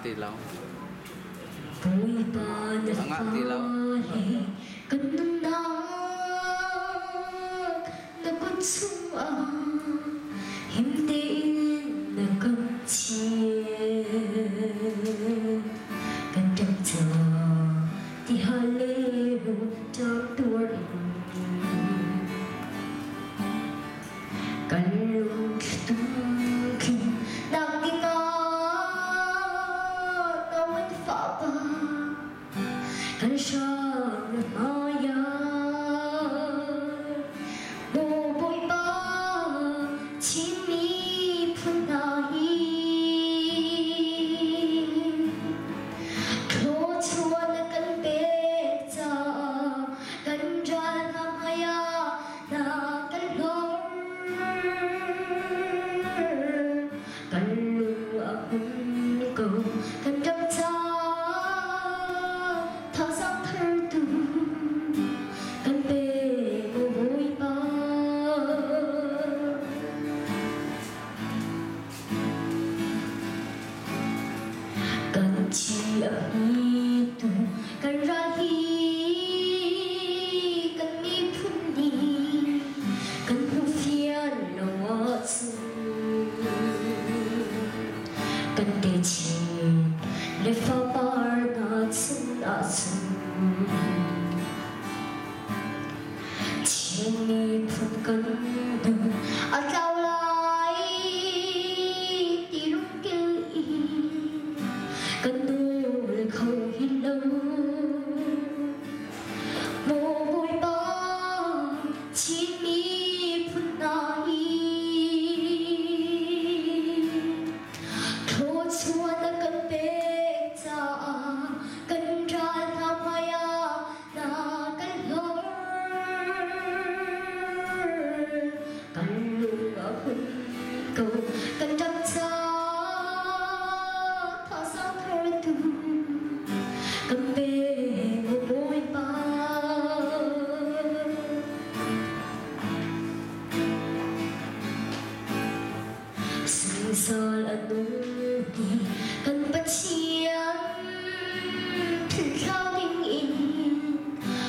tilaw. Mga tilaw. Hindi na 亲爱的，敢让心，敢没分寸，敢不牵弱子，敢对情，让发白牙齿阿松，心里不敢动。阿。sol at buhay Ang um, patsiyang tagawing in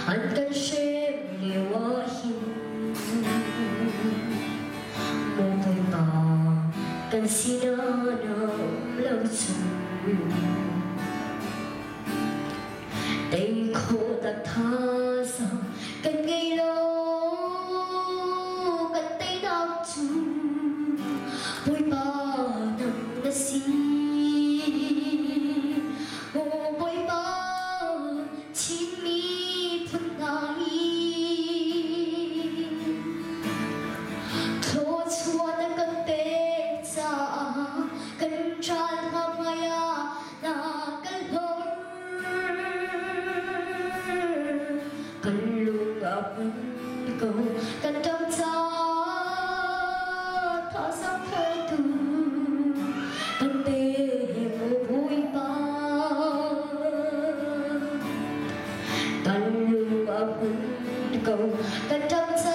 Ang kansyem liwahin Mupoy pa kan sinanang lagsun Tay ko tatasang kan ngayon vẫn còn cánh trong gió thỏ sóng thay thù vẫn tìm vui bao toàn lưu vẫn còn cánh trong gió